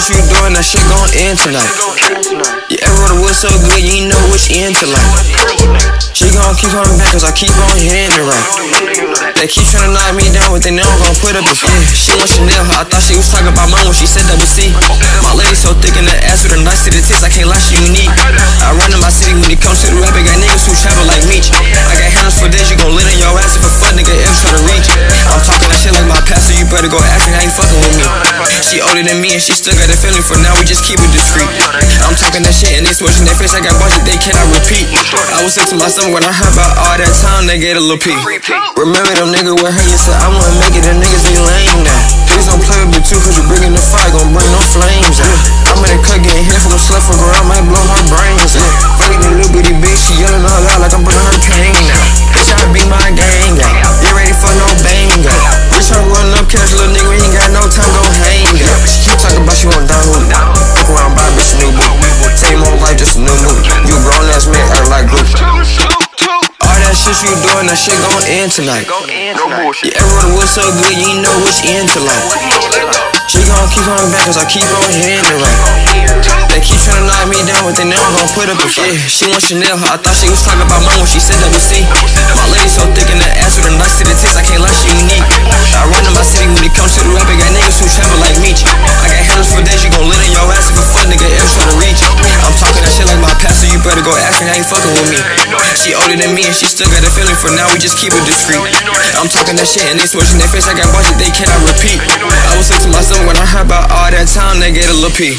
shit gon' end tonight. You ever wrote a wood so good, you ain't know which end to like. She gon' keep coming back cause I keep on hitting it right. They keep tryna knock me down, but they know I'm gon' put up a fight. She want Chanel, I thought she was talking about mine when she said double C. My lady so thick in the ass with a nice to the tits, I can't lie, she unique. She older than me and she still got a feeling for now, we just keep it discreet. I'm talking that shit and they switching their face, I got budget, they cannot repeat. I was sick to myself when I heard about all that time, they get a little pee. Remember them niggas with her, you said I wanna make it, you doing, that shit gon' end tonight. You ever wrote a wood so good, you ain't know which end to like. She gon' keep coming back cause I keep on hitting it right. They keep tryna knock me down, but they know I'm gon' put up a fight. Yeah, she want Chanel, I thought she was talking about mine when she said double C. My lady so thick in the ass with a nice to the tits, I can't lie, she unique. I run in my city when it comes to the rap, I got niggas who travel like me. I got handles for days, you gon' lit in your ass if a fuck nigga ever try to reach. I'm talking that shit like my pastor, you better go ask her, I ain't fucking with me. She older than me and she still got a feeling for now, we just keep it discreet. I'm talking that shit and they switching their face, I got budget, they cannot repeat. I was sick to myself when I heard about all that time, they get a little pee.